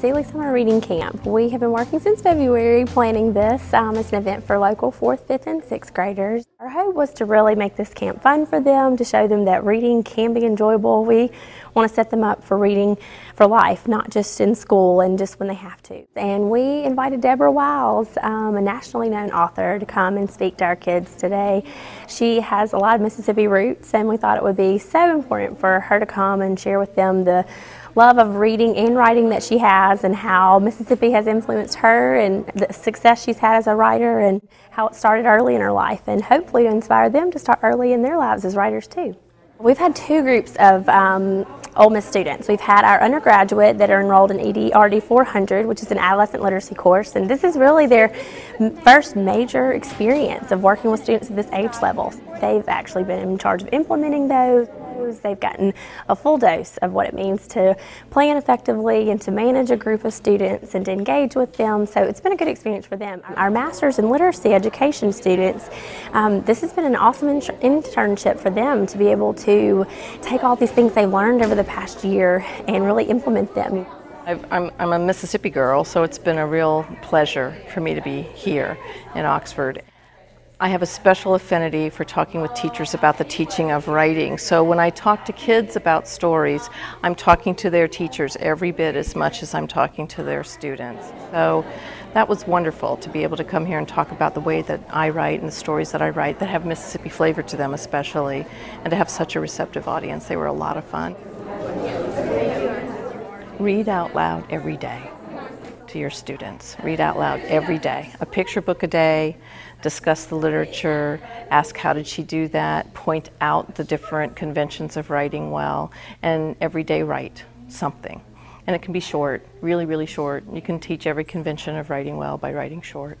CELI Summer Reading Camp. We have been working since February planning this um, as an event for local 4th, 5th, and 6th graders. Our hope was to really make this camp fun for them, to show them that reading can be enjoyable. We want to set them up for reading for life, not just in school and just when they have to. And we invited Deborah Wiles, um, a nationally known author, to come and speak to our kids today. She has a lot of Mississippi roots, and we thought it would be so important for her to come and share with them the love of reading and writing that she has and how Mississippi has influenced her and the success she's had as a writer and how it started early in her life and hopefully to inspire them to start early in their lives as writers too. We've had two groups of um, Ole Miss students. We've had our undergraduate that are enrolled in EDRD 400, which is an adolescent literacy course, and this is really their first major experience of working with students at this age level. They've actually been in charge of implementing those. They've gotten a full dose of what it means to plan effectively and to manage a group of students and to engage with them. So it's been a good experience for them. Our master's in literacy education students, um, this has been an awesome internship for them to be able to take all these things they've learned over the past year and really implement them. i am I'm a Mississippi girl, so it's been a real pleasure for me to be here in Oxford. I have a special affinity for talking with teachers about the teaching of writing. So when I talk to kids about stories, I'm talking to their teachers every bit as much as I'm talking to their students. So that was wonderful to be able to come here and talk about the way that I write and the stories that I write that have Mississippi flavor to them especially, and to have such a receptive audience. They were a lot of fun. Read out loud every day to your students. Read out loud every day. A picture book a day, discuss the literature, ask how did she do that, point out the different conventions of writing well, and every day write something. And it can be short, really, really short. You can teach every convention of writing well by writing short.